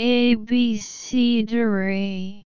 A B C D R A